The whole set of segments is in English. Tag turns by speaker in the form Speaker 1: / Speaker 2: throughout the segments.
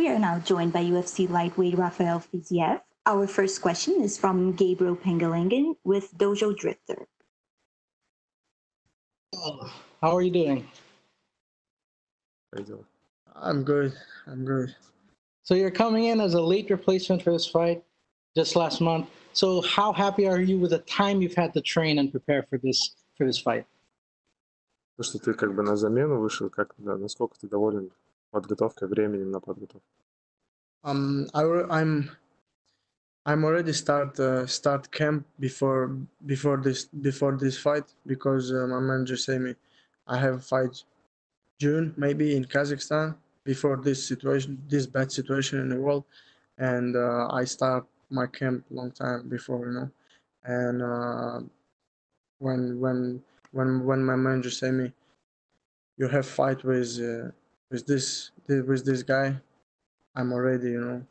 Speaker 1: We are now joined by UFC lightweight Rafael Fiziev. Our first question is from Gabriel Pengelingen with Dojo Drifter.
Speaker 2: How are you doing?
Speaker 3: I'm good. I'm good.
Speaker 2: So you're coming in as a late replacement for this fight just last month. So how happy are you with the time you've had to train and prepare for this for this fight?
Speaker 4: То, что ты как бы на замену вышел, как, да, насколько ты доволен подготовкой, временем на подготовку?
Speaker 3: Um, I, al- I'm I'm already start uh, start camp before before this before this fight because uh, my manager say me I have fight June maybe in Kazakhstan before this situation this bad situation in the world and uh, I start my camp long time before you know and uh, when when when when my manager say me you have fight with uh, with this with this guy I'm already you know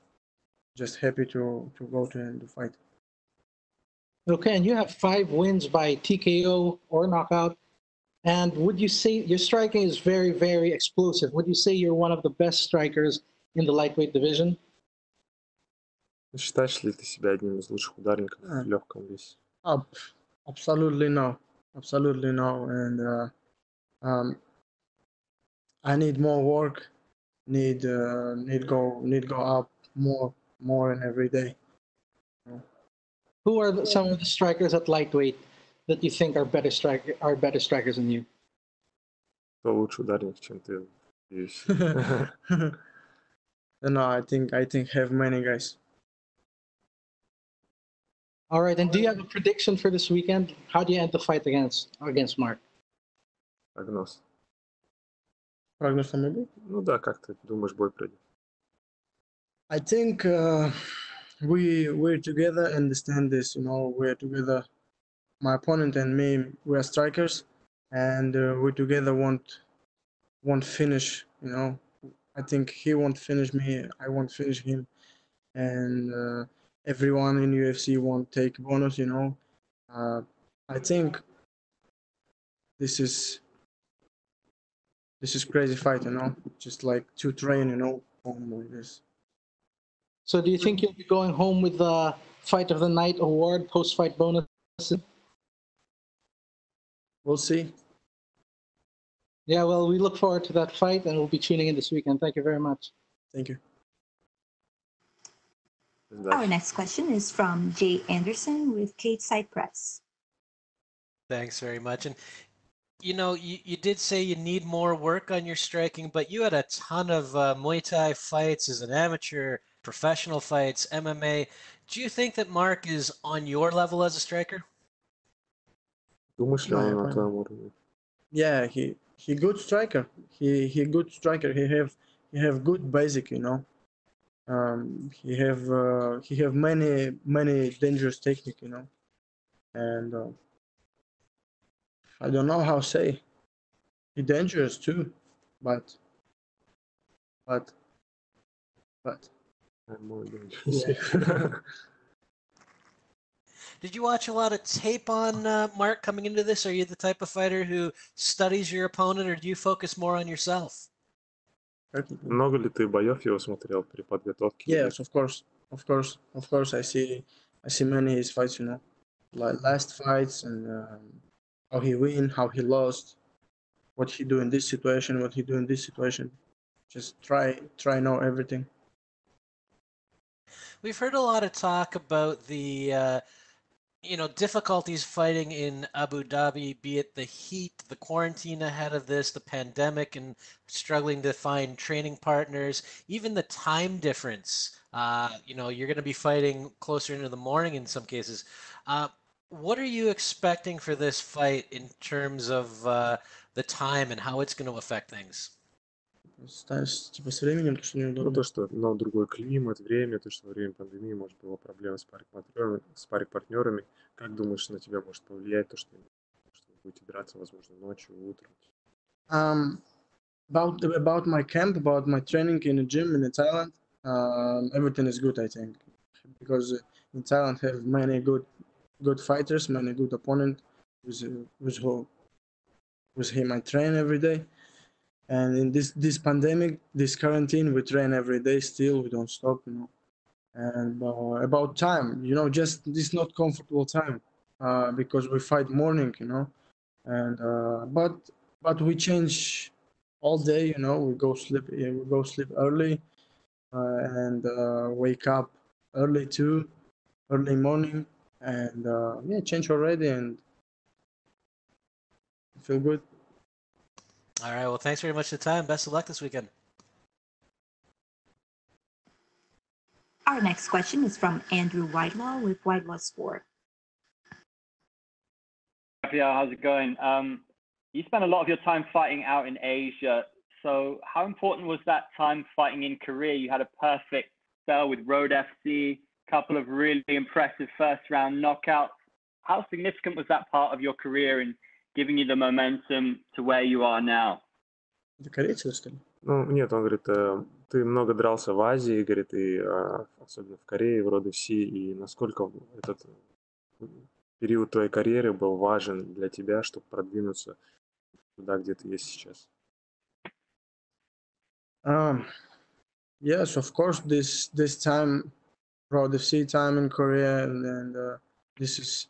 Speaker 3: just happy to to go to him to fight.
Speaker 2: Okay, and you have five wins by TKO or knockout. And would you say your striking is very, very explosive? Would you say you're one of the best strikers in the lightweight division?
Speaker 4: Считаешь ли ты себя одним из лучших ударников
Speaker 3: А.
Speaker 4: в легком весе?
Speaker 3: Up, absolutely no, absolutely no, and uh, um, I need more work, need uh, need go need go up more more and every day.
Speaker 2: Who are some of the strikers at lightweight that you think are better striker are better strikers than you?
Speaker 4: To лучше ударник, чем ты.
Speaker 3: no, I think I think have many guys.
Speaker 2: All right, and do you have a prediction for this weekend? How do you end the fight against against Marc?
Speaker 4: Прогноз.
Speaker 3: Прогноз maybe?
Speaker 4: Ну да, как ты думаешь, бой пройдет?
Speaker 3: I think uh, we we're together understand this. You know, we're together. My opponent and me, we are strikers, and uh, we together want want finish. You know, I think he won't finish me. I won't finish him, and uh, everyone in UFC won't take bonus. You know, uh, I think this is this is crazy fight. You know, just like to train. You know, boom, like this.
Speaker 2: So do you think you'll be going home with the fight of the night award post fight bonus?
Speaker 3: We'll see.
Speaker 2: Yeah, well, we look forward to that fight and we'll be tuning in this weekend. Thank you very much.
Speaker 3: Thank you.
Speaker 1: Our next question is from Jay Anderson with Cageside Press.
Speaker 5: Thanks very much. And you know, you, you did say you need more work on your striking, but you had a ton of uh, Muay Thai fights as an amateur, professional fights, MMA. Do you think that Marc is on your level as a striker?
Speaker 3: Yeah, he he good striker. He he good striker. He have he have good basic, you know. Um, he have uh, he have many many dangerous technique, you know, and. Uh, I don't know how to say. He's dangerous too, but but but.
Speaker 4: I'm more
Speaker 3: dangerous.
Speaker 5: Did you watch a lot of tape on uh, Marc coming into this? Are you the type of fighter who studies your opponent, or do you focus more on yourself?
Speaker 4: Много ли ты боев его смотрел при подготовке?
Speaker 3: Yes, of course, of course, of course. I see, I see many his fights, you know, like last fights and um, how he win, how he lost, what he do in this situation, what he do in this situation. Just try, try know everything.
Speaker 5: We've heard a lot of talk about the, uh, you know, difficulties fighting in Abu Dhabi, be it the heat, the quarantine ahead of this, the pandemic, and struggling to find training partners, even the time difference. Uh, you know, you're going to be fighting closer into the morning in some cases. Uh, what are you expecting for this fight in terms of uh, the time and how it's going to affect things?
Speaker 3: Знаешь, типа с временем то, что
Speaker 4: Ну,
Speaker 3: неудобно.
Speaker 4: то, что ну, другой климат, время, то, что во время пандемии, может, было проблемы с парик-партнерами, с парик-партнерами. Как думаешь, на тебя может повлиять то, что, что вы будете драться, возможно, ночью, утром?
Speaker 3: Um, about about my camp, about my training in the gym in Thailand, um, everything is good. I think because uh, in Thailand have many good good fighters, many good opponent with uh, with who with him I train every day, And in this this pandemic, this quarantine, we train every day. Still, we don't stop. You know. And uh, about time, you know, just this not comfortable time uh, because we fight morning. You know, and uh, but but we change all day. You know, we go sleep. We go sleep early uh, and uh, wake up early too, early morning, and uh, yeah, change already and feel good.
Speaker 5: All right. Well, thanks very much for the time. Best of luck this weekend.
Speaker 1: Our next question is from Andrew Whitelaw with Whitelaw Sport.
Speaker 6: Rafael, how's it going? Um, you spent a lot of your time fighting out in Asia. So, how important was that time fighting in Korea? You had a perfect spell with Road FC, couple of really impressive first round knockouts. How significant was that part of your career in giving you the momentum to where you are now?
Speaker 3: Это корейцы, что ли?
Speaker 4: Ну, нет, он говорит, э, ты много дрался в Азии, говорит, и а, особенно в Корее, в Road FC, и насколько этот период твоей карьеры был важен для тебя, чтобы продвинуться туда, где ты есть сейчас?
Speaker 3: Um, yes, of course. This this time, Road FC time in Korea, and, and uh, this is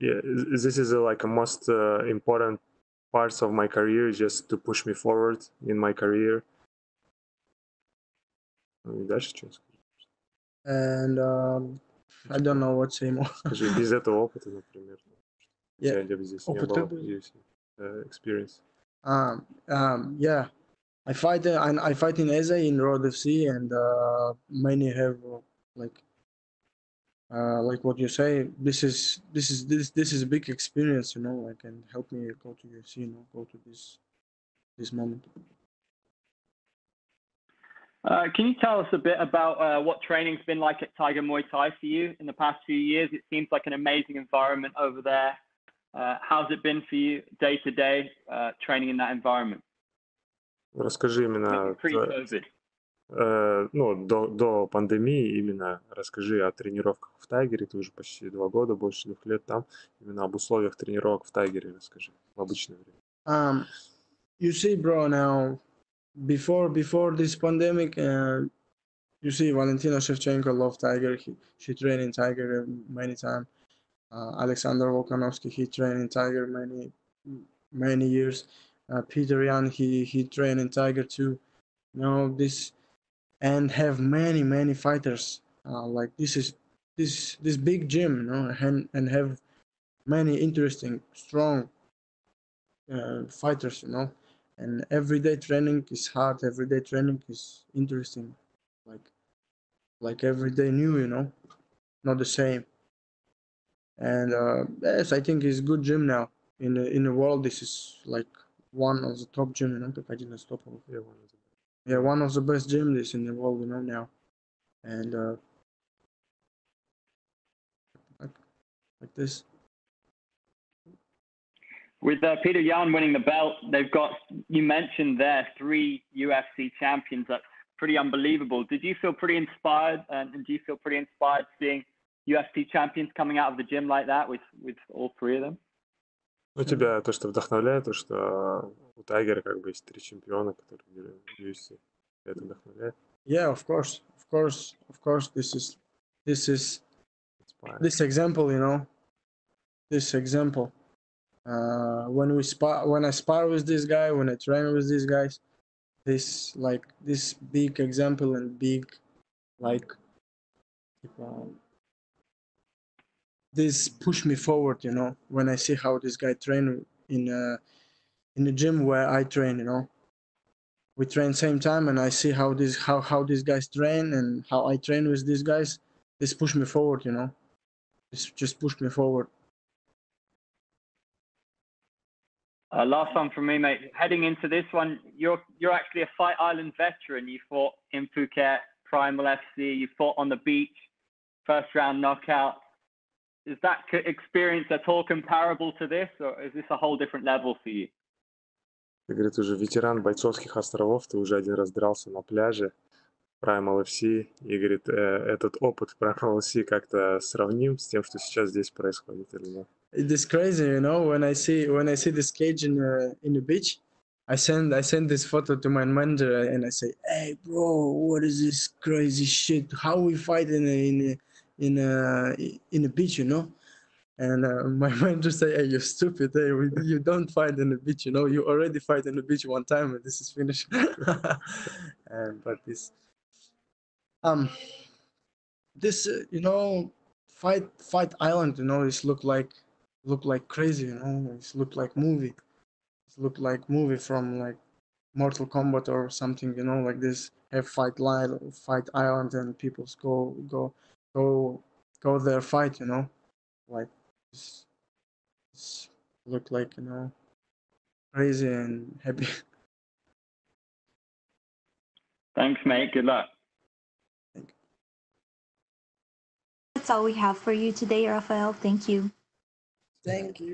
Speaker 4: Yeah, this is a, like a most uh, important parts of my career, just to push me forward in my career.
Speaker 3: And uh, I don't know what say more.
Speaker 4: Опыта, например,
Speaker 3: yeah.
Speaker 4: здесь
Speaker 3: опыта
Speaker 4: не
Speaker 3: было,
Speaker 4: здесь, uh, э, experience.
Speaker 3: Um, um, yeah, I fight uh, and I fight in Asia in Road FC, and uh, many have like, uh, like what you say. This is this is this this is a big experience, you know. Like and help me go to UFC, you know, go to this this moment.
Speaker 6: Uh, can you tell us a bit about uh, what training's been like at Tiger Muay Thai for you in the past few years? It seems like an amazing environment over there. Uh, how's it been for you day to day uh, training in that environment?
Speaker 4: Расскажи именно,
Speaker 6: Pre-COVID.
Speaker 4: э, ну, до, до пандемии именно расскажи о тренировках в Тайгере. Ты уже почти два года, больше двух лет там. Именно об условиях тренировок в Тайгере расскажи в обычное время.
Speaker 3: Um, you see, bro, now before before this pandemic, uh, you see Valentina Shevchenko love Tiger. He, she trained in Tiger many times. Uh, Alexander Volkanovski, he trained in Tiger many many years. Uh, Petr Yan, he he trained in Tiger too. You know this, and have many many fighters. Uh, like this is this this big gym, you know, and and have many interesting, strong uh, fighters, you know. And everyday training is hard. Everyday training is interesting, like like everyday new, you know, not the same and uh, yes, I think it's good gym now in the, in the world. This is like one of the top gym you know. I didn't stop here.
Speaker 4: One of the
Speaker 3: yeah, one of the best gym this in the world, you know now, and uh, like, like this.
Speaker 6: With uh, Petr Yan winning the belt, they've got you mentioned there three UFC champions. That's pretty unbelievable. Did you feel pretty inspired? Uh, and do you feel pretty inspired seeing? UFC champions coming out of the gym like that with, with all three of them?
Speaker 4: Ну, тебя то, что вдохновляет, то, что у Тайгера как бы есть три чемпиона, которые были в UFC. Это вдохновляет.
Speaker 3: Yeah, of course, of course, of course. This is this is
Speaker 4: inspire.
Speaker 3: this example, you know, this example. Uh, when we spar, when I spar with this guy, when I train with these guys, this like this big example and big, like, типа, this push me forward, you know. When I see how this guy train in uh, in the gym where I train, you know, we train same time, and I see how this how how these guys train and how I train with these guys. This push me forward, you know. This just push me forward.
Speaker 6: Uh, last one from me, mate. Heading into this one, you're you're actually a Fight Island veteran. You fought in Phuket, Primal FC. You fought on the beach, first round knockout. Is that experience at all comparable to this, or is this a whole different level for you?
Speaker 4: Ты, говорит, уже ветеран бойцовских островов, ты уже один раз дрался на пляже. Primal FC и говорит, э, этот опыт Primal FC как-то сравним с тем, что сейчас здесь происходит или нет?
Speaker 3: It is crazy, you know. When I see when I see this cage in uh, in the beach, I send I send this photo to my manager and I say, "Hey, bro, what is this crazy shit? How we fight in a, in a, in a, in a beach, you know?" And uh, my manager say, "Hey, you're stupid. Hey, we, you don't fight in the beach, you know. You already fight in the beach one time, and this is finished." and but this, um, this uh, you know, fight fight island, you know, this look like look like crazy, you know. It's look like movie. It's look like movie from like Mortal Kombat or something, you know, like this. Have fight line, fight island, and people go go go go there fight, you know, like this, this look like you know crazy and happy.
Speaker 6: Thanks, mate. Good luck.
Speaker 1: That's all we have for you today, Rafael. Thank you.
Speaker 3: Thank you.